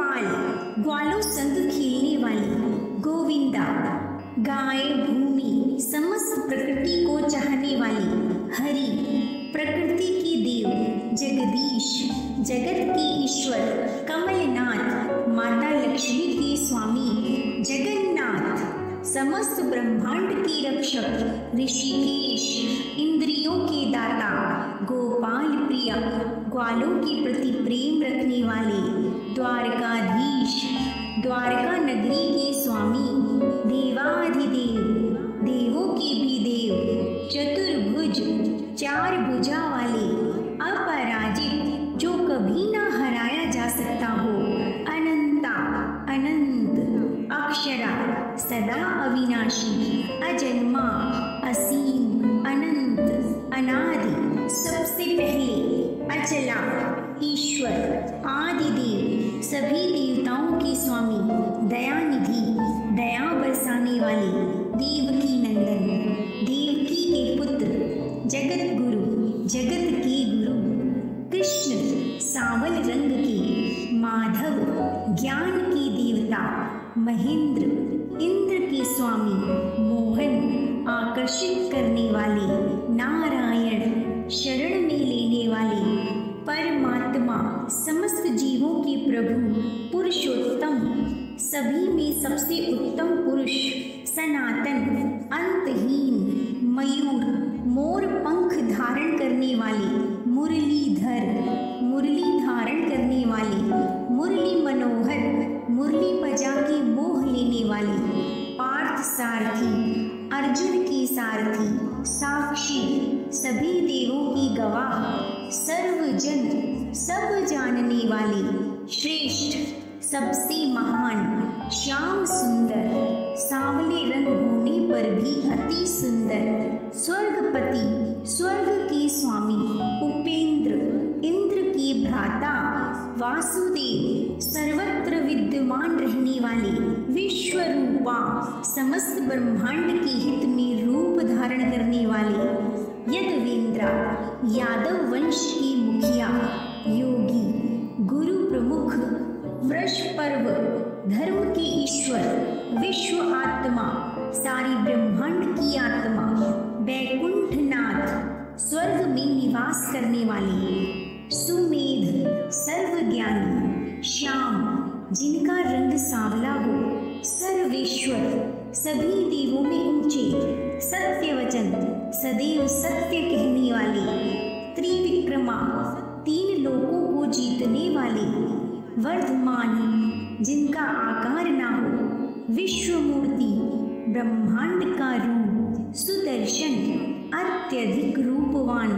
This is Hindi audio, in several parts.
गोपाल ग्वालों संग खेलने वाली गोविंदा। गाय, भूमि, समस्त प्रकृति को चाहने वाली हरि, प्रकृति की देव, जगदीश, जगत के ईश्वर, कमलनाथ, माता लक्ष्मी के स्वामी, जगन्नाथ, समस्त ब्रह्मांड के रक्षक, ऋषिकेश, इंद्रियों के दाता, गोपाल प्रिया, ग्वालों के प्रति प्रेम रखने वाले द्वारकाधीश द्वारका नगरी के स्वामी, देवाधिदेव, देवों के भी देव, चतुर्भुज चार भुजा वाले अपराजित, जो कभी ना हराया जा सकता हो, अनंता, अनंत, अक्षरा, सदा अविनाशी, अजन्मा, असीम, अनंत, अनादि, सबसे पहले, अचला ईश्वर, आदिदेव, सभी देवताओं के स्वामी, दयानिधि, दया बरसाने वाले, देवकी नंदन, देवकी के पुत्र, जगत गुरु, जगत के गुरु, कृष्ण, सावल रंग के, माधव, ज्ञान के देवता, महेंद्र, इंद्र के स्वामी, मोहन, आकर्षित करने वाले, नारायण सभी में सबसे उत्तम पुरुष, सनातन, अंतहीन, मयूर, मोर पंख धारण करने वाले, मुरलीधर, मुरली धारण करने वाले, मुरली मनोहर, मुरली बजा के मोह लेने वाले, पार्थ सारथी, अर्जुन के सारथी, साक्षी, सभी देवों की गवाह, सर्वजन, सब जानने वाले, श्रेष्ठ सबसे महान, श्याम सुंदर। सांवले रंग होने पर भी अति सुंदर। स्वर्गपति, स्वर्ग के स्वामी, उपेंद्र, इंद्र के भ्राता, वासुदेव, सर्वत्र विद्यमान रहने वाले विश्व रूपा समस्त ब्रह्मांड के हित में रूप धारण करने वाले, यदवेंद्रा, यादव वंश के मुखिया, योगी, गुरु प्रमुख वृष पर्व, धर्म के ईश्वर, विश्व आत्मा, सारी ब्रह्मांड की आत्मा बैकुंठ नाथ स्वर्ग में निवास करने वाले सुमेध, सर्वज्ञानी, श्याम, जिनका रंग सांवला हो, सर्वेश्वर, सभी देवों में ऊँचे सत्य वचन सदैव सत्य कहने वाले, त्रिविक्रमा, तीन लोकों को जीतने वाले। वर्धमान, जिनका आकार ना हो, विश्वमूर्ति, ब्रह्मांड का रूप, सुदर्शन, अत्यधिक रूपवान,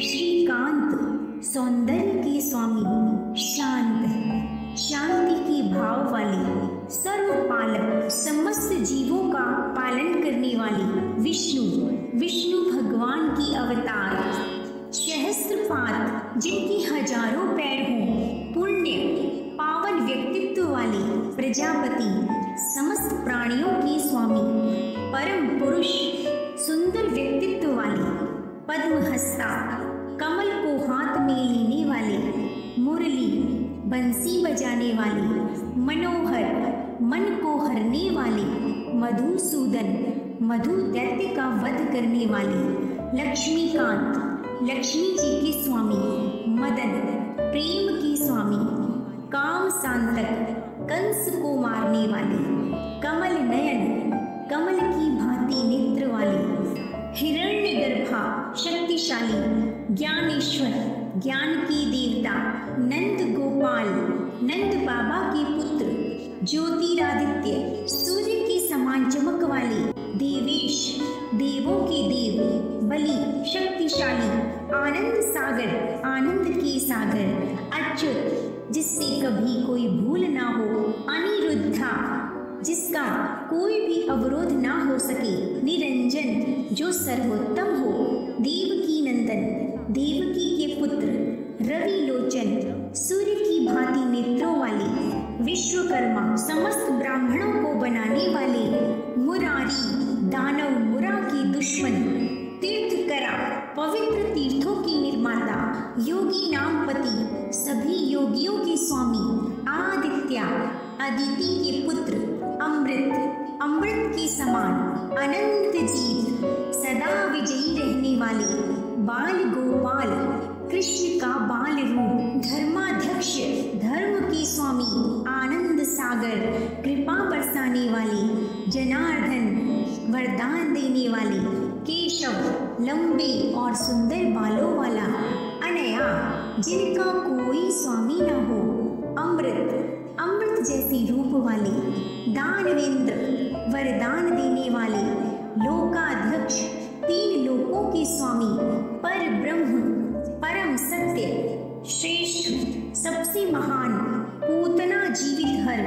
श्रीकांत, सौंदर्य के स्वामी, शांत शांति हज़ारों पैर हों। पुण्य, पावन व्यक्तित्व वाले प्रजापति, समस्त प्राणियों के स्वामी, परम पुरुष, सुंदर व्यक्तित्व वाले, पद्महस्ता, कमल को हाथ में लेने वाले, मुरली, बंसी बजाने वाले, मनोहर, मन को हरने वाले, मधुसूदन मधु दैत्य का वध करने वाले, लक्ष्मीकांत, लक्ष्मी जी के स्वामी मदन, प्रेम के स्वामी, काम सांतक, कंस को मारने वाले, कमल नयन, कमल की भांति नेत्र वाले, हिरण्य गर्भा, शक्तिशाली, ज्ञानेश्वर, ज्ञान के देवता, नंद गोपाल, नंद बाबा के पुत्र, ज्योतिरादित्य, सूर्य के समान चमक वाले, देवेश, देवों के देव, बलि, शक्तिशाली आनंद सागर, आनंद के सागर। अच्युत जिससे कभी कोई भूल ना हो, अनिरुद्धा, जिसका कोई भी अवरोध ना हो सके, निरंजन, जो सर्वोत्तम हो। देवकी नंदन देवकी के पुत्र रवि लोचन सूर्य की भांति नेत्रों वाले, विश्वकर्मा, समस्त ब्राह्मणों को बनाने वाले, मुरारी, दानव मुरा के दुश्मन पवित्र तीर्थों की निर्माता, योगी नामपति सभी योगियों के स्वामी, आदित्य, अदिति के पुत्र, अमृत अमृत के समान, अनंत जीत सदा विजयी रहने वाले बाल गोपाल, कृष्ण का बाल रूप, धर्माध्यक्ष, धर्म के स्वामी, आनंद सागर, कृपा बरसाने वाले, जनार्दन, वरदान देने वाले केशव, लंबे और सुंदर बालों वाला अनया, जिनका कोई स्वामी न हो, अमृत अमृत जैसी रूप वाले, दानवेंद्र, वरदान देने वाले, लोकाध्यक्ष, तीन लोकों के स्वामी पर ब्रह्म परम सत्य, श्रेष्ठ, सबसे महान, पूतना जीवित हर,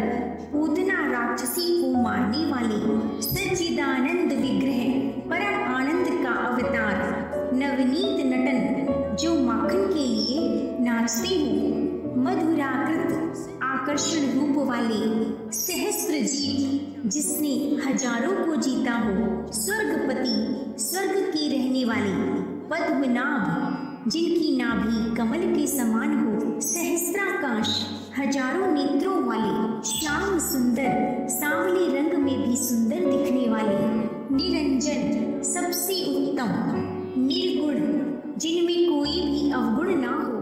पूतना राक्षसी को मारने वाले सच्चिदानंद विग्रह। परम आनंद का अवतार, नवनीत नटन, जो माखन के लिए नाचते हो मधुराकृत आकर्षण रूप वाले सहस्त्र जीत जिसने हज़ारों को जीता हो, स्वर्गपति, स्वर्ग के रहने वाले पद्मनाभ जिनकी नाभि कमल के समान हो, सहस्त्राकाश, हज़ारों नेत्रों वाले श्याम सुंदर, सांवले रंग में भी सुंदर दिखने वाले सबसे उत्तम। निर्गुण जिनमें कोई भी अवगुण ना हो।